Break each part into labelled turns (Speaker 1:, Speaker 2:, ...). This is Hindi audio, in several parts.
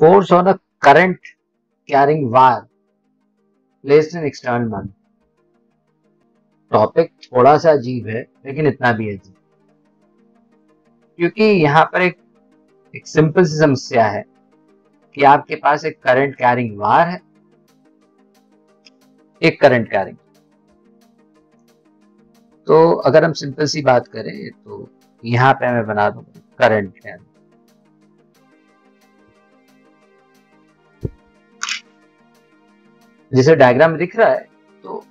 Speaker 1: force on a current carrying wire placed in external magnet topic थोड़ा सा अजीब है, लेकिन इतना भी अजीब। क्योंकि यहाँ पर एक एक सिंपल सी समस्या है कि आपके पास एक करंट कैरिंग वायर है, एक करंट कैरिंग तो अगर हम सिंपल सी बात करें तो यहाँ पे मैं बना दूँगा करंट कैरिंग जैसे डायग्राम दिख रहा है तो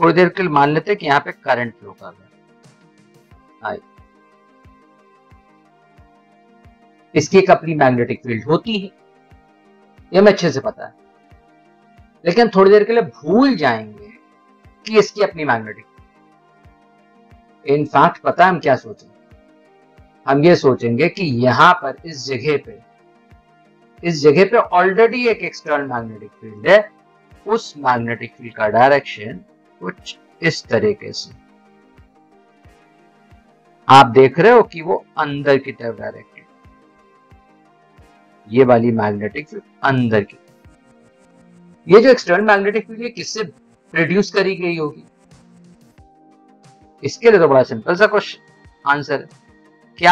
Speaker 1: थोड़ी देर के लिए मान लेते हैं कि यहाँ पे करंट फ्लो कर रहा है। इसकी एक अपनी मैग्नेटिक फ़ील्ड होती है। ये हमें अच्छे से पता है। लेकिन थोड़ी देर के लिए भूल जाएँगे कि इसकी अपनी मैग्नेटिक इनफैक्ट पता है हम क्या सोचेंगे? हम ये सोचेंगे कि यहाँ पर इस जगह पे, इस जगह पे ऑलरेडी एक एक्सटर्नल मैग्नेटिक फ़ील्ड है। उस मैग्नेटिक फ़ील्ड का डायरेक्शन कुछ इस तरीके से। आप देख रहे हो कि वो अंदर की तरफ़ डायरेक्टेड ये वाली मैग्नेटिक फ़ील्ड अंदर की। ये जो एक्सटर्नल मैग्नेटिक फ़ील्ड है किससे प्रोड्यूस करी गई होगी? इसके लिए तो बड़ा सिंपल सा क्वेश्चन आंसर है। कि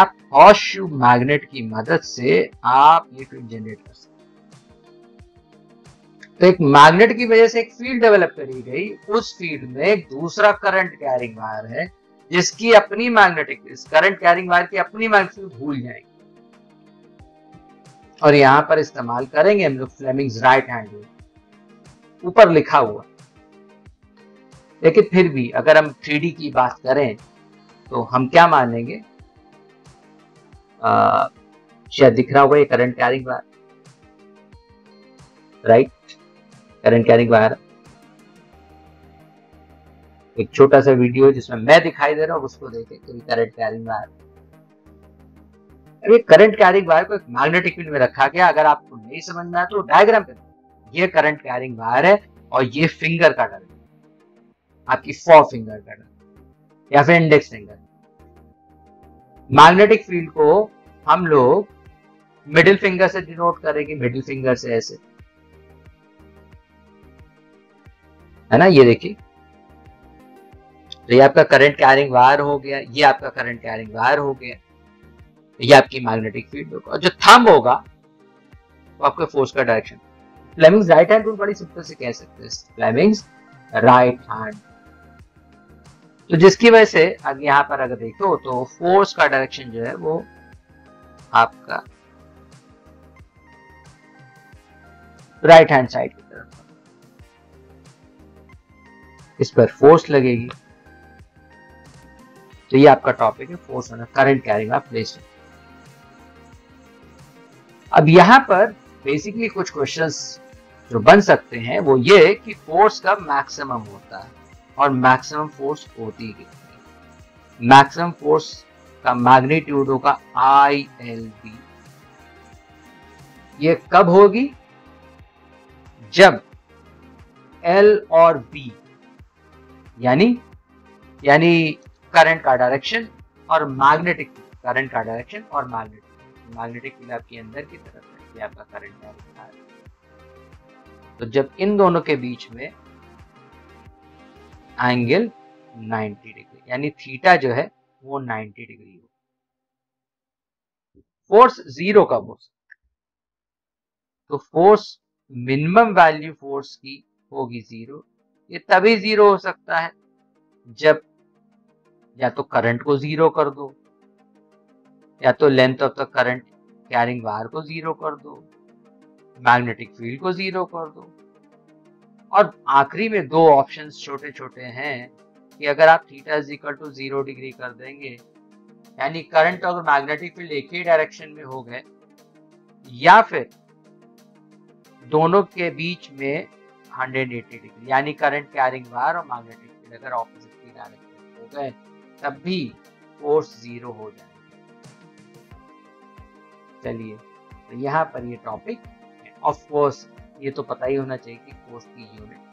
Speaker 1: मैग्नेट की मदद से आप ये फ़ील्ड जनरेट कर सकते तो एक मैग्नेट की वजह से एक फ़ील्ड डेवलप करी गई। उस फ़ील्ड में एक दूसरा करंट कैरिंग वायर है, जिसकी अपनी मैग्नेटिक करंट कैरिंग वायर की अपनी मैग्नेटिक भूल जाएगी। और यहाँ पर इस्तेमाल करेंगे हम लोग फ्लेमिंग्स राइट हैंड रूल ऊपर लिखा हुआ। लेकिन फिर भी अगर हम थ्री की बात करें तो हम क्या मानेंगे? शायद दिख रहा होगा ये current carrying wire right current carrying wire एक छोटा सा वीडियो जिसमें मैं दिखाई दे रहा हूँ, उसको देखे तो करंट कैरिंग वायर अब ये करंट कैरिंग वायर को एक मैग्नेटिक फ़ील्ड में रखा गया, अगर आपको नहीं समझ में तो डायग्राम पे ये करंट कैरिंग वायर है और ये फिंगर का डर आपकी फोर फिंगर का डर या फिर इंडेक्स फिंगर मैग्नेटिक फ़ील्ड को हम लोग मिडिल फिंगर से डिनोट करेंगे मिडिल फिंगर से ऐसे। है ना, ये देखिए। तो ये आपका करंट कैरिंग वायर हो गया, ये आपका करंट कैरिंग वायर हो गया, ये आपकी मैग्नेटिक फ़ील्ड होगा और जो थंब होगा, वो आपके फोर्स का direction Fleming's right hand rule बड़ी सिंपल से कह सकते हैं। फ्लेमिंग्स राइट हैंड तो जिसकी वजह से अगर यहाँ पर अगर देखो तो फोर्स का डायरेक्शन जो है, वो आपका राइट हैंड साइड इस पर फोर्स लगेगी। तो ये आपका टॉपिक है force on current carrying of place अब यहाँ पर बेसिकली कुछ क्वेश्चंस जो बन सकते हैं, वो ये कि फोर्स का मैक्सिमम होता है और मैक्सिमम फोर्स होती कितनी मैक्सिमम फोर्स का मैग्नीट्यूड होगा आई एल बी ये कब होगी? जब एल और बी यानी यानी करंट का डायरेक्शन और मैग्नेटिक करंट का डायरेक्शन और मैग्नेटिक मैग्नेटिक फ़ील्ड आपकी अंदर की तरफ़ है, ये आपका करंट है। तो जब इन दोनों के बीच में एंगल 90 डिग्री यानी थीटा जो है, वो 90 डिग्री हो। फोर्स ज़ीरो कब हो सकता तो फोर्स मिनिमम वैल्यू फोर्स की होगी ज़ीरो ये तभी ज़ीरो हो सकता है जब या तो करंट को ज़ीरो कर दो, या तो length of the current carrying wire को ज़ीरो कर दो, मैग्नेटिक फ़ील्ड को ज़ीरो कर दो। और आखिरी में दो ऑप्शंस छोटे छोटे हैं कि अगर आप theta is equal to zero degree कर देंगे, यानी करंट और मैग्नेटिक फ़ील्ड एक ही डायरेक्शन में हो गए, या फिर दोनों के बीच में 180 डिग्री यानी करंट कैरिंग वायर और मैग्नेटिक फ़ील्ड अगर ऑपोजिट की डायरेक्शन हो गए, तब भी फोर्स ज़ीरो हो जाए चलिए तो यहाँ पर ये टॉपिक ऑफ़ कोर्स ये तो पता ही होना चाहिए कि कोर्स की यूनिट